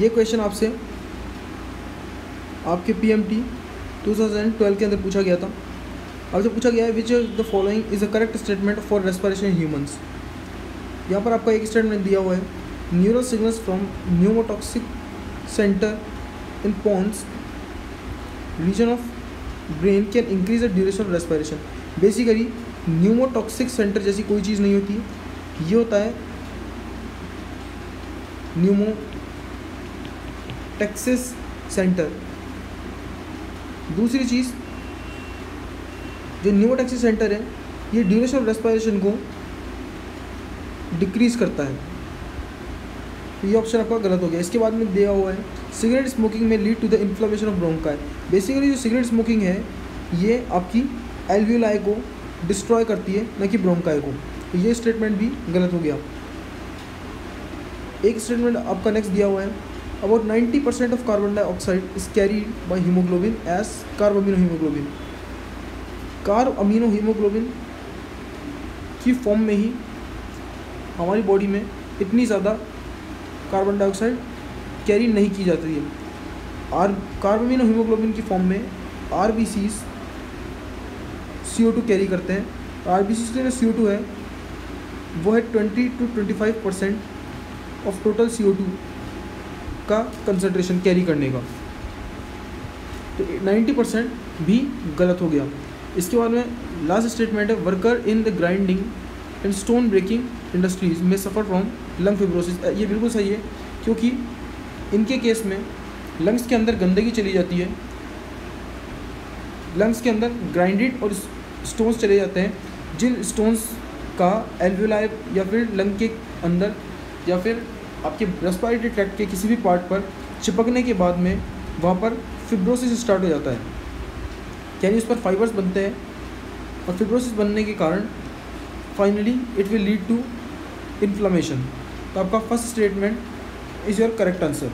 ये क्वेश्चन आपसे आपके P M T two thousand twelve के अंदर पूछा गया था। आपसे पूछा गया है which the following is a correct statement for respiration in humans यहाँ पर आपका एक स्टेटमेंट दिया हुआ है। Neuro signals from pneumotaxic centre in pons region of brain can increase the duration of respiration basically pneumotaxic centre जैसी कोई चीज़ नहीं होती। ये होता है न्यूमो टेक्सिस सेंटर दूसरी चीज़, जो न्यूमोटेक्सिस सेंटर है, ये ड्यूरेशन ऑफ़ रेस्पिरेशन को डिक्रीज करता है। ये ऑप्शन आपका गलत हो गया। इसके बाद में दिया हुआ है सिगरेट स्मोकिंग में lead to the inflammation of bronchi basically जो सिगरेट स्मोकिंग है, ये आपकी एल्व्यूलाई को डिस्ट्रॉय करती है, न कि ब्रोंकाई को। ये स्टेटमेंट भी गलत हो गया। एक स्टेटमेंट आपका नेक्स्ट दिया हुआ है about ninety percent of carbon dioxide is carried by haemoglobin as carbamino carbamino haemoglobin की फॉर्म में ही हमारी बॉडी में इतनी ज़्यादा कार्बन डाइऑक्साइड कैरी नहीं की जाती है। आर कार्बोमिनो हीमोग्लोबिन की फॉर्म में R B Cs C O two carry करते हैं। आर बी सी जो सी ओ टू है, वो है twenty two twenty five percent of total C O two का कंसनट्रेशन कैरी करने का। तो नाइन्टी परसेंट भी गलत हो गया। इसके बाद में लास्ट स्टेटमेंट है worker in the grinding and stone breaking industries में सफ़र फ्रॉम लंग फिब्रोसिस ये बिल्कुल सही है, क्योंकि इनके केस में लंग्स के अंदर गंदगी चली जाती है। लंग्स के अंदर ग्राइंडेड और स्टोन्स चले जाते हैं। जिन स्टोन्स का एल्वुलाई या फिर लंग के अंदर या फिर आपके रेस्पायरेटरी ट्रैक्ट के किसी भी पार्ट पर चिपकने के बाद में वहाँ पर फिब्रोसिस स्टार्ट हो जाता है। यानी उस पर फाइबर्स बनते हैं? और फिब्रोसिस बनने के कारण finally it will lead to inflammation तो आपका first statement is your correct answer